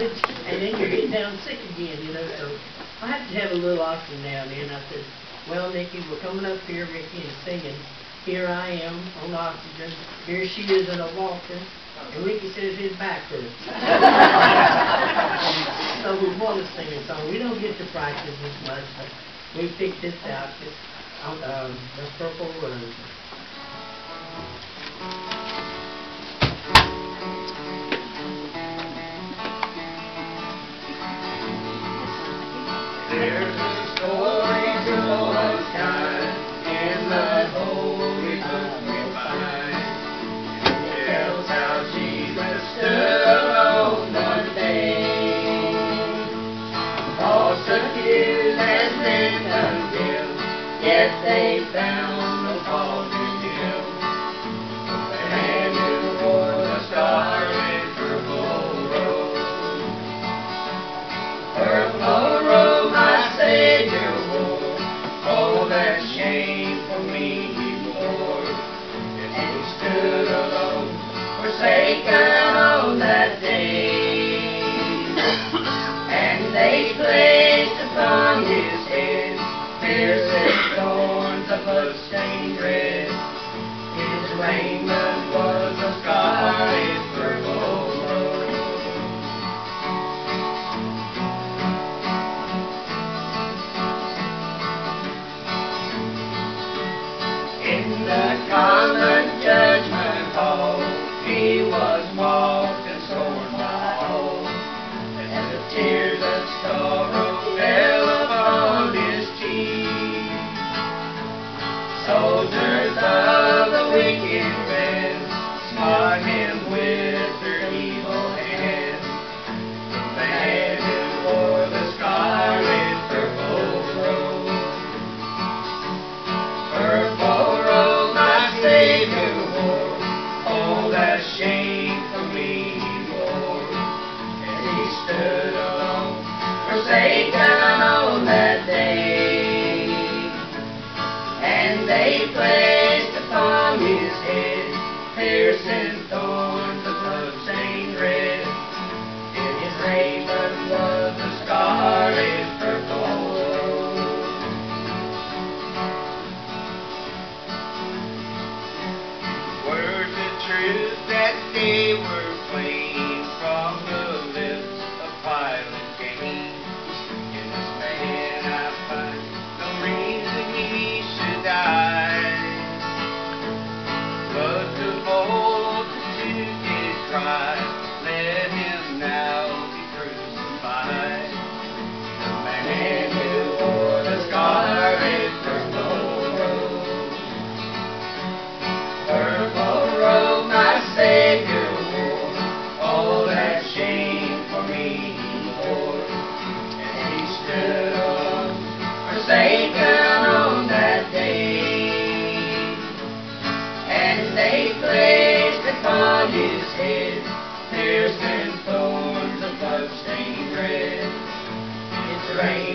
college, and then you're getting down sick again, you know, so I have to have a little oxygen now and then. I said, well, Nicke, we're coming up here, Ricky, and singing. Here I am on oxygen. Here she is in a walker. And Ricky says his back hurts. so we want to sing a song. We don't get to practice as much, but we picked this out. It's um, the Purple Robe. Yet they found the fault forsaken on that day. And they placed upon his head pierced thorns of blood-stained red. Of truth that they were Lay down on that day, and they placed upon his head pierced and thorns of blood-stained red. It's rain.